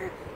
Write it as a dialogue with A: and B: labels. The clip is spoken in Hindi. A: Okay.